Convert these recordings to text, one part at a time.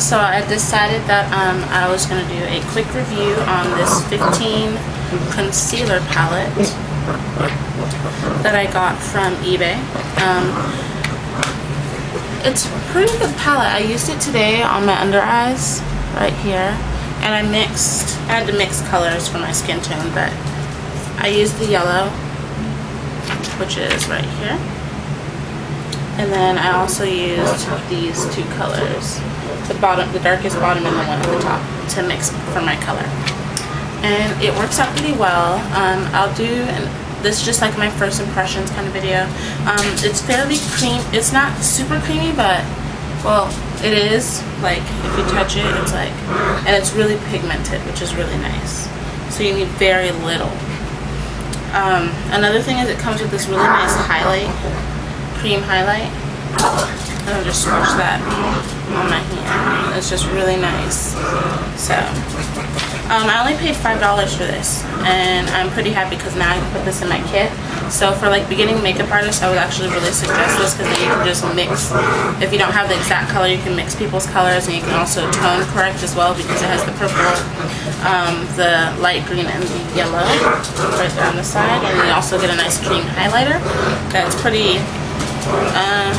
so I decided that um, I was going to do a quick review on this 15 concealer palette that I got from eBay. Um, it's a pretty good palette. I used it today on my under eyes right here and I mixed, I had to mix colors for my skin tone but I used the yellow which is right here and then I also used these two colors the bottom, the darkest bottom and the one at the top to mix for my color and it works out pretty well um, I'll do an this is just like my first impressions kind of video. Um, it's fairly cream. It's not super creamy, but well, it is. Like if you touch it, it's like, and it's really pigmented, which is really nice. So you need very little. Um, another thing is it comes with this really nice highlight, cream highlight. And I'll just swatch that on my hand. It's just really nice. So, um, I only paid $5 for this. And I'm pretty happy because now I can put this in my kit. So for like beginning makeup artists, I would actually really suggest this because then you can just mix. If you don't have the exact color, you can mix people's colors and you can also tone correct as well because it has the purple, um, the light green, and the yellow right there on the side. And you also get a nice cream highlighter that's pretty uh,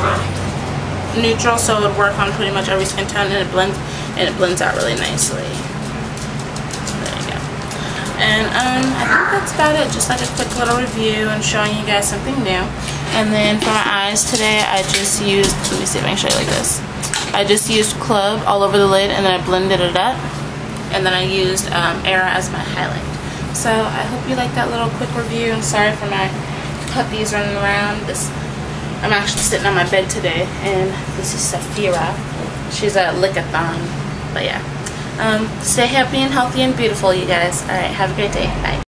neutral so it would work on pretty much every skin tone and it blends and it blends out really nicely. And um, I think that's about it. Just like a quick little review and showing you guys something new. And then for my eyes today, I just used, let me see if I can show you like this. I just used Club all over the lid and then I blended it up. And then I used um, Era as my highlight. So I hope you like that little quick review. I'm sorry for my puppies running around. This I'm actually sitting on my bed today, and this is Safira. She's a lickathon. But yeah. Um, stay happy and healthy and beautiful, you guys. Alright, have a great day. Bye.